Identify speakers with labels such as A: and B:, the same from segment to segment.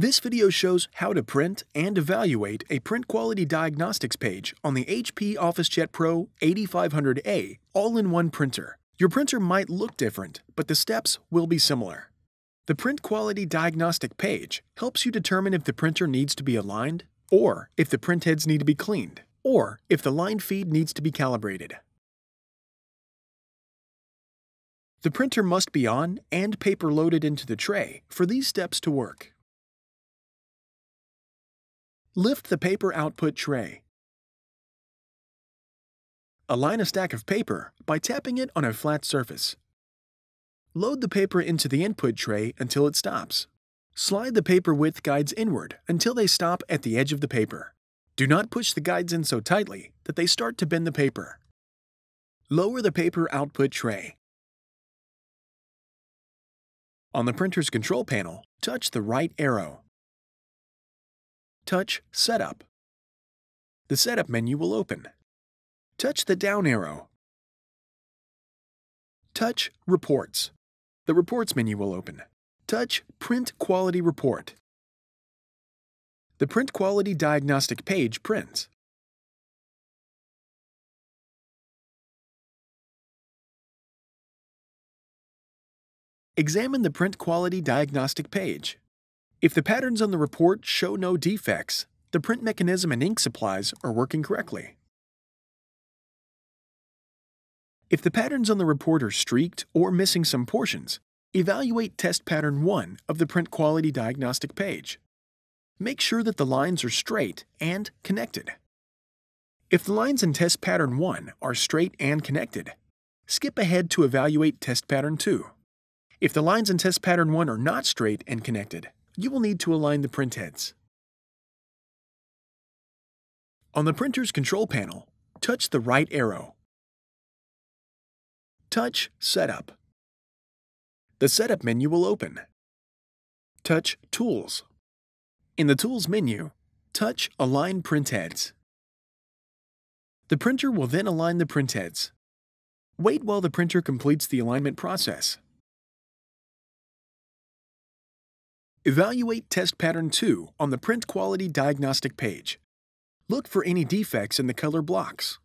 A: This video shows how to print and evaluate a print quality diagnostics page on the HP OfficeJet Pro 8500A all-in-one printer. Your printer might look different, but the steps will be similar. The print quality diagnostic page helps you determine if the printer needs to be aligned, or if the print heads need to be cleaned, or if the line feed needs to be calibrated. The printer must be on and paper loaded into the tray for these steps to work. Lift the paper output tray. Align a stack of paper by tapping it on a flat surface. Load the paper into the input tray until it stops. Slide the paper width guides inward until they stop at the edge of the paper. Do not push the guides in so tightly that they start to bend the paper. Lower the paper output tray. On the printer's control panel, touch the right arrow. Touch Setup. The Setup menu will open. Touch the down arrow. Touch Reports. The Reports menu will open. Touch Print Quality Report. The Print Quality Diagnostic page prints. Examine the Print Quality Diagnostic page. If the patterns on the report show no defects, the print mechanism and ink supplies are working correctly. If the patterns on the report are streaked or missing some portions, evaluate test pattern 1 of the print quality diagnostic page. Make sure that the lines are straight and connected. If the lines in test pattern 1 are straight and connected, skip ahead to evaluate test pattern 2. If the lines in test pattern 1 are not straight and connected, you will need to align the print heads. On the printer's control panel, touch the right arrow. Touch Setup. The Setup menu will open. Touch Tools. In the Tools menu, touch Align Print Heads. The printer will then align the print heads. Wait while the printer completes the alignment process. Evaluate test pattern 2 on the print quality diagnostic page. Look for any defects in the color blocks.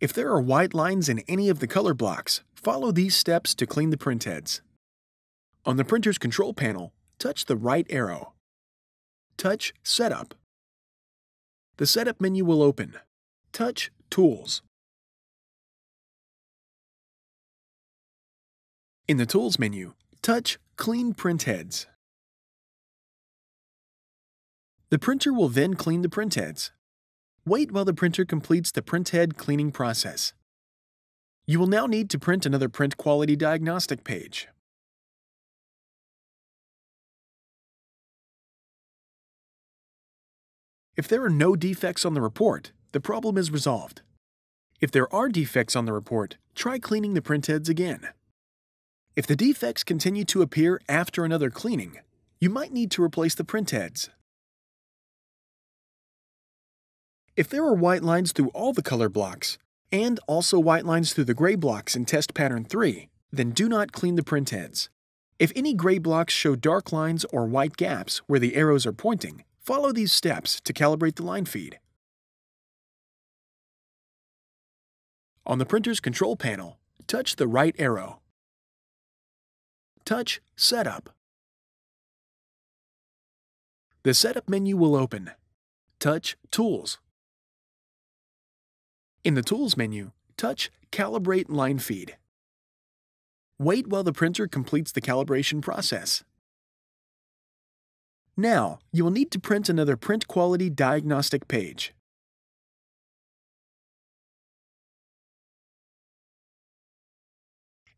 A: If there are white lines in any of the color blocks, follow these steps to clean the print heads. On the printer's control panel, touch the right arrow. Touch Setup. The Setup menu will open. Touch Tools. In the Tools menu, touch Clean Print Heads. The printer will then clean the printheads. Wait while the printer completes the printhead cleaning process. You will now need to print another print quality diagnostic page. If there are no defects on the report, the problem is resolved. If there are defects on the report, try cleaning the printheads again. If the defects continue to appear after another cleaning, you might need to replace the printheads. If there are white lines through all the color blocks, and also white lines through the gray blocks in test pattern 3, then do not clean the printheads. If any gray blocks show dark lines or white gaps where the arrows are pointing, follow these steps to calibrate the line feed. On the printer's control panel, touch the right arrow. Touch Setup. The Setup menu will open. Touch Tools. In the Tools menu, touch Calibrate Line Feed. Wait while the printer completes the calibration process. Now, you will need to print another print quality diagnostic page.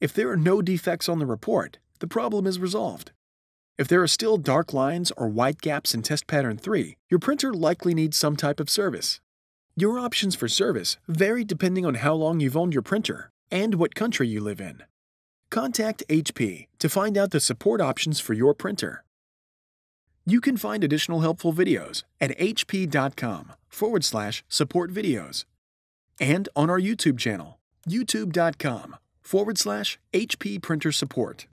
A: If there are no defects on the report, the problem is resolved. If there are still dark lines or white gaps in test pattern 3, your printer likely needs some type of service. Your options for service vary depending on how long you've owned your printer and what country you live in. Contact HP to find out the support options for your printer. You can find additional helpful videos at hp.com forward slash support videos and on our YouTube channel, youtube.com forward slash HP printer support.